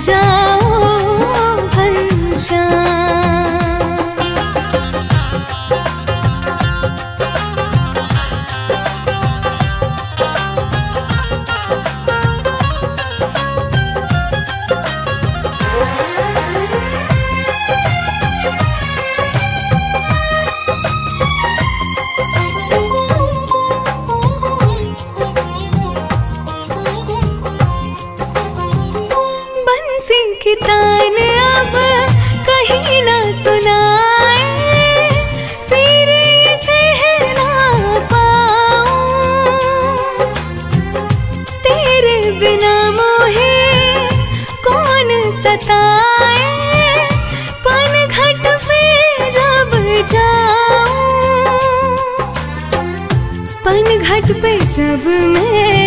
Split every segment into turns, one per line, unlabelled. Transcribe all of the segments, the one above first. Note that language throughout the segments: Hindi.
这 है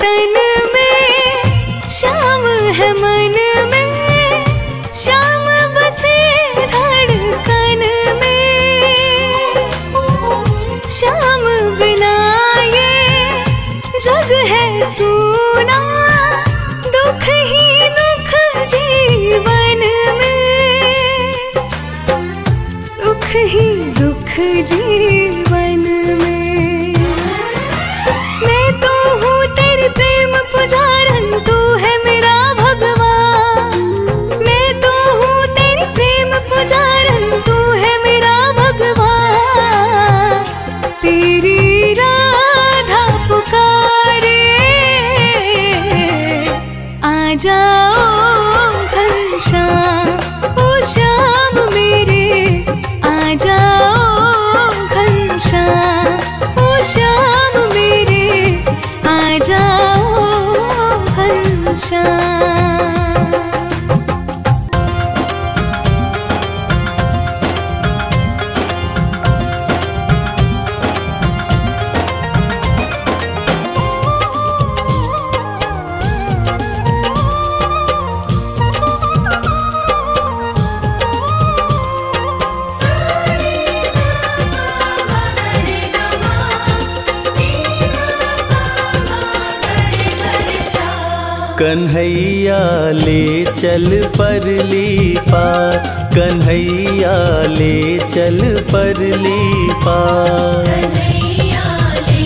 तन में
शाम
है मन
ले चल परली पार कन्हैया ले चल परली पार
कन्हैया भी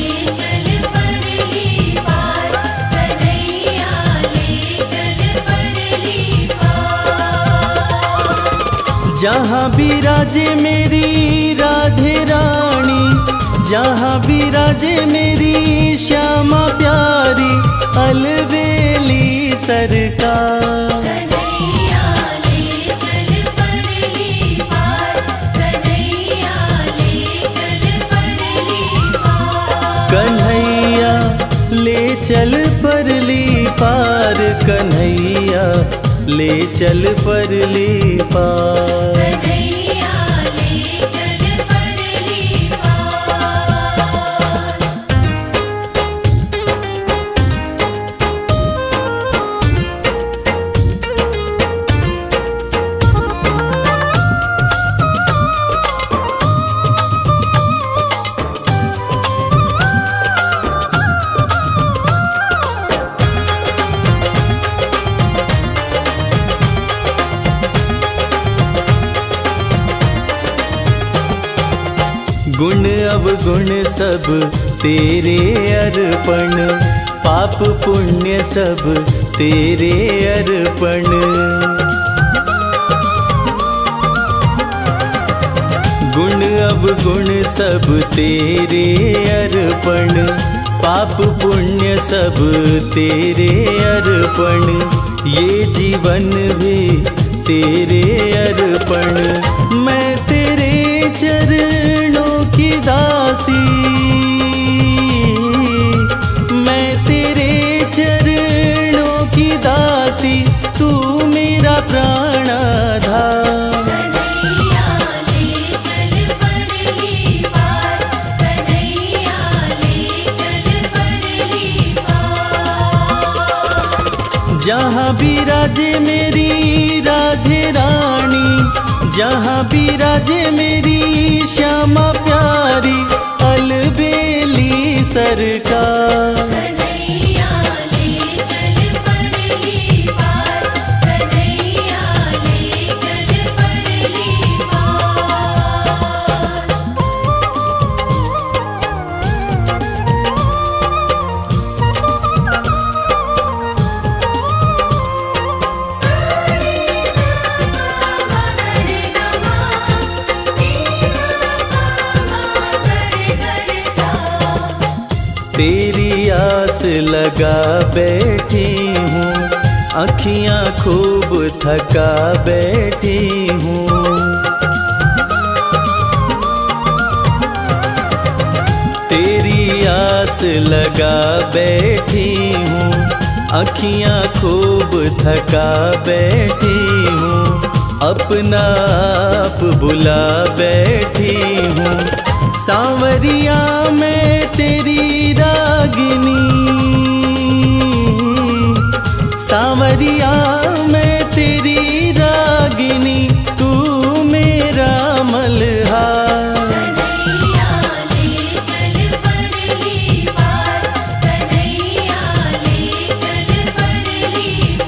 जहाँ विराजे मेरी राधे रानी जहाँ भी राजे मेरी श्यामा प्यारी अलवेली सरकार
कन्हैया ले चल परली पार। कन्हैया ले चल परली पार।
अवगुण सब, तेरे अर्पण। पाप पुण्य सब, तेरे अर्पण। गुण अवगुण सब, तेरे अर्पण। पाप पुण्य सब, तेरे अर्पण। ये जीवन भी तेरे अर्पण। मैं तेरे चरणों की दासी। मैं तेरे चरणों की दासी तू मेरा प्राणाधार। जहाँ विराजे मेरी राधे रानी जहाँ भी राजे मेरी श्यामा खूब थका बैठी हूँ। तेरी आस लगा बैठी हूँ। अखियाँ खूब थका बैठी हूँ। अपना आप बुला बैठी हूँ। सांवरिया में तेरी रागिनी। सांवरिया मैं तेरी रागिनी तू मेरा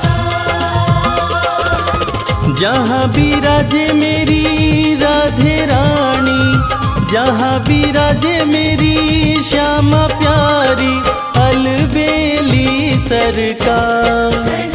पार।
जहाँ विराजे मेरी राधे रानी जहाँ विराजे मेरी श्यामा सरकार।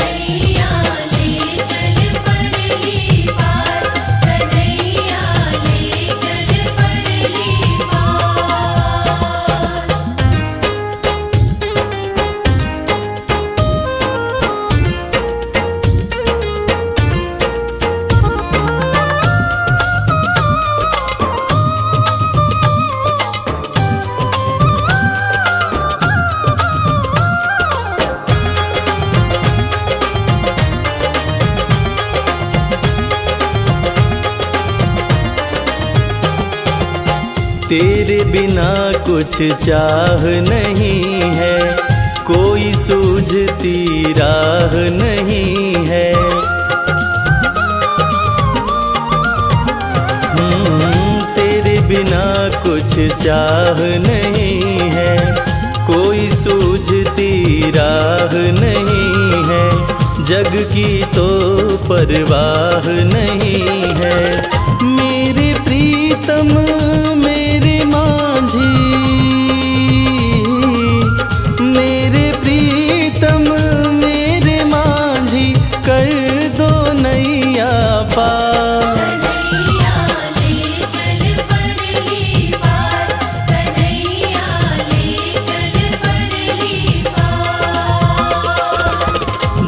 तेरे बिना कुछ चाह नहीं है। कोई सूझती राह नहीं है। हम्म, तेरे बिना कुछ चाह नहीं है। कोई सूझती राह नहीं है। जग की तो परवाह नहीं है। मेरे प्रीतम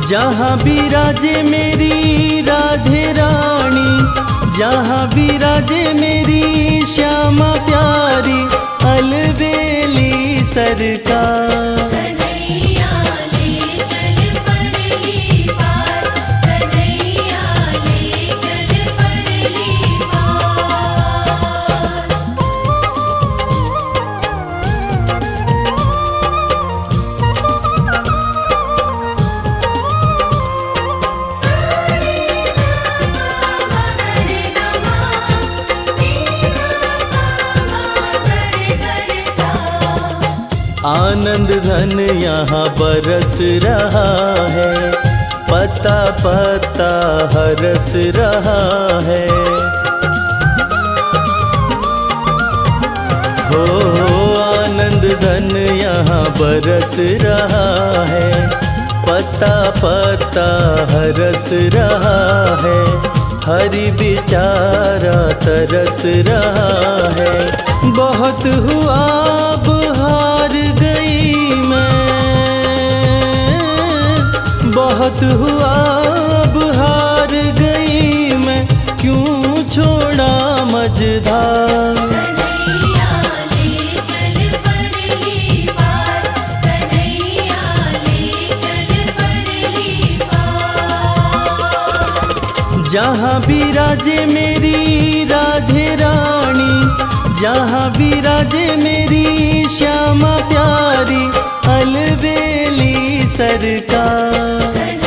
जहाँ विराजे मेरी राधे रानी जहाँ विराजे मेरी श्यामा प्यारी अलबेली सरकार। धन यहाँ बरस रहा है। पता पता हरस रहा है। हो आनंद धन यहाँ बरस रहा है। पता पता हरस रहा है। हरि बिचारा तरस रहा है। बहुत हुआ बहुत हुआ अब हार गई मैं। क्यों छोड़ा मझधार?
कन्हैया भी
जहाँ विराजे मेरी राधे रानी। जहाँ भी राजे मेरी श्यामा प्यारी अलबेली सरकार।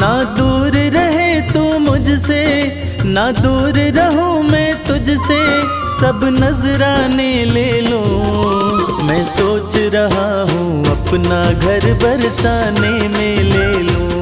ना दूर रहे तू मुझसे, ना दूर रहूँ मैं तुझसे, सब नजराने ले लूँ। मैं सोच रहा हूँ अपना घर बरसाने में ले लूँ।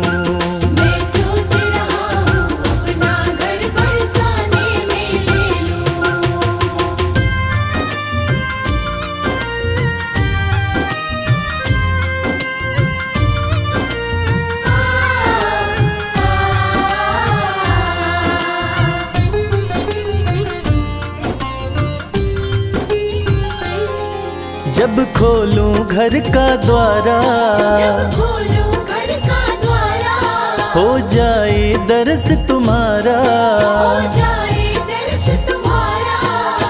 जब खोलूं घर का द्वारा हो जाए दर्श तुम्हारा।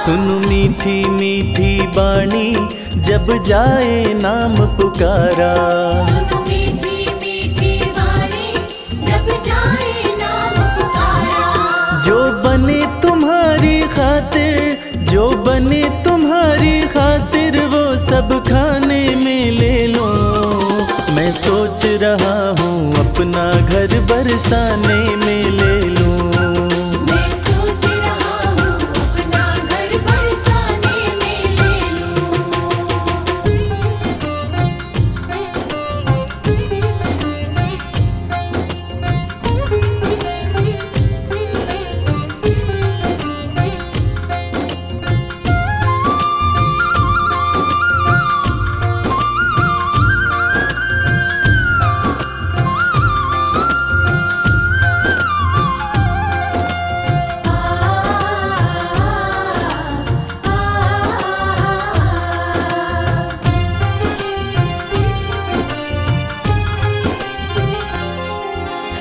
सुनु मीठी मीठी बाणी जब जाए नाम पुकारा। जो बने तुम्हारी खातिर जो बने सब खाने में ले लो। मैं सोच रहा हूँ अपना घर बरसाने में।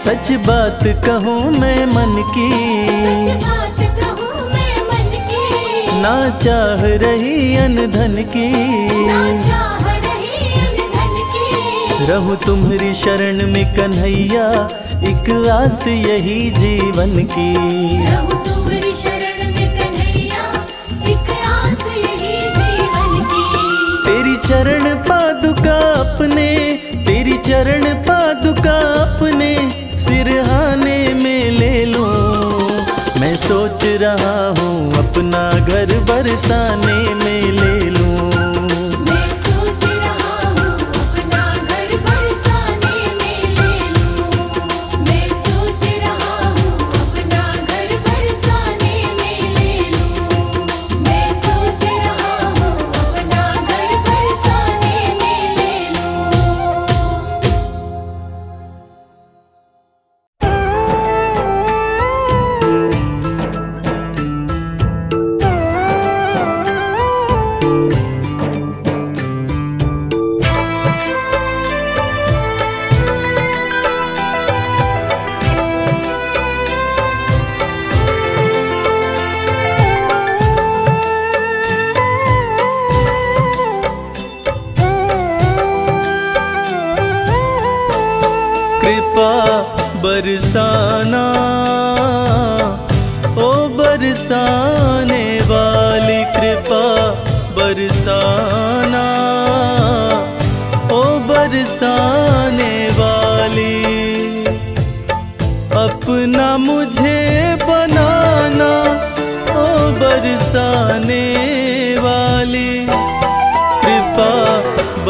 सच
बात कहूँ मैं मन की।
सच बात कहूँ मैं मन की।
ना चाह रही अनधन की।
ना चाह रही अनधन की।
रहूँ तुम्हारी शरण में कन्हैया एक आस यही जीवन की।
रहूँ तुम्हारी शरण में कन्हैया एक आस यही जीवन की।
तेरी चरण पादुका अपने तेरी चरण पादुका अपने। सिरहाने में ले लो। मैं सोच रहा हूँ अपना घर बरसाने में ले लूँ।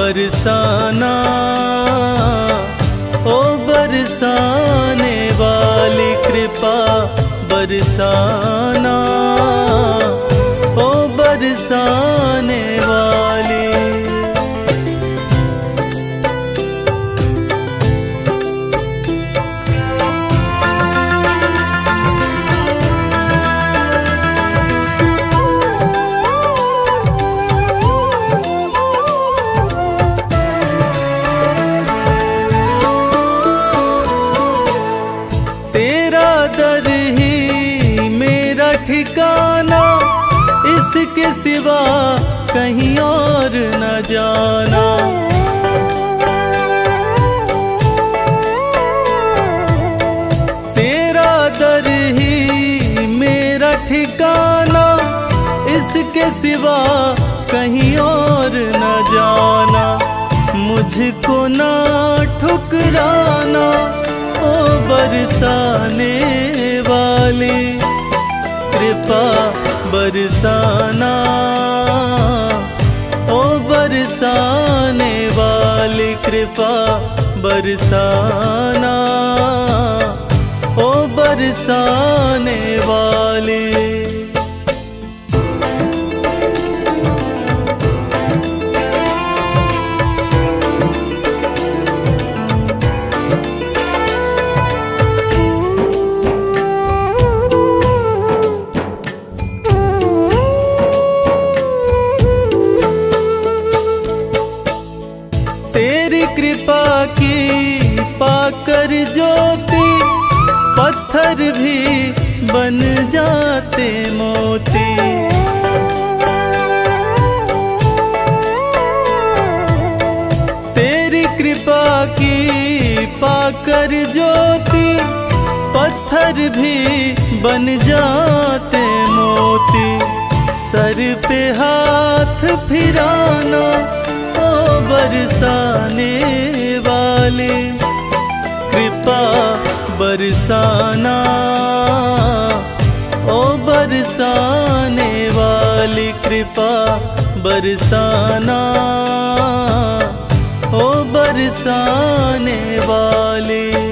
बरसाना
ओ बरसाने वाली कृपा बरसाना ओ बरसाने वाली कहीं और न जाना। तेरा दर ही मेरा ठिकाना, इसके सिवा कहीं और न जाना। मुझको ना ठुकराना, ओ बरसाने वाले। कृपा बरसाना ओ बरसाने वाली कृपा बरसाना ओ बरसाने वाली बन जाते मोती। तेरी कृपा की पाकर ज्योति, पत्थर भी बन जाते मोती। सर पे हाथ फिराना, ओ बरसाने वाले। कृपा बरसाना। बरसाने वाली कृपा बरसाना। ओ बरसाने वाली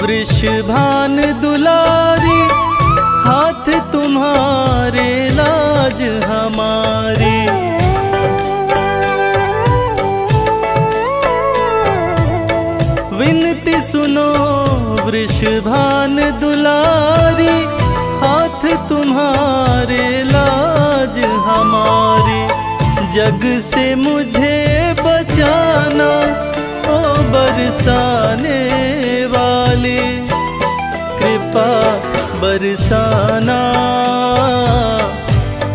वृषभान दुलारी, हाथ तुम्हारे लाज हमारी। विनती सुनो वृषभान दुलारी, हाथ तुम्हारे लाज हमारी। जग से मुझे बचाना ओ बरसाने वाली कृपा बरसाना।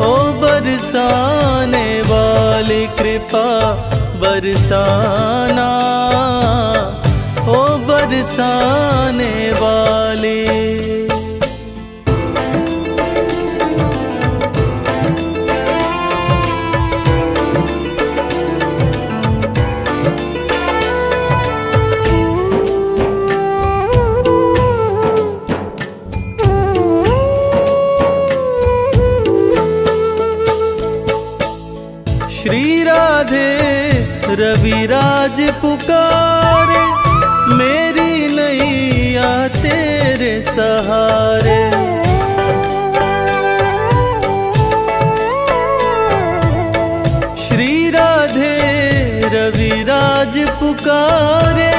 ओ बरसाने वाली कृपा बरसाना। ओ बरसाने वाली। रविराज पुकारे, मेरी नैया तेरे सहारे। श्री राधे रविराज पुकारे,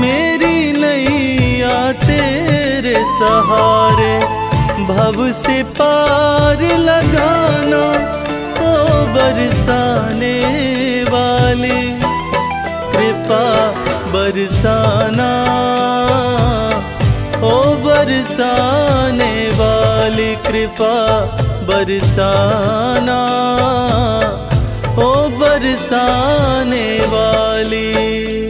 मेरी नैया तेरे सहारे। भव से पार लगाना, ओ बरसाने वाली। कृपा बरसाना ओ बरसाने वाली कृपा बरसाना ओ बरसाने वाली